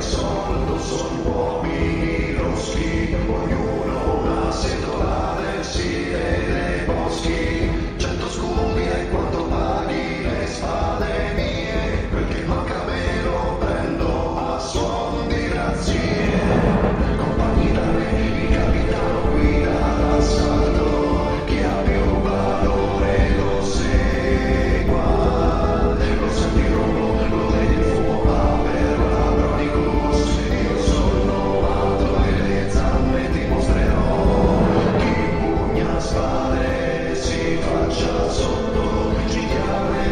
sono solo bambini lo faccia sotto mentre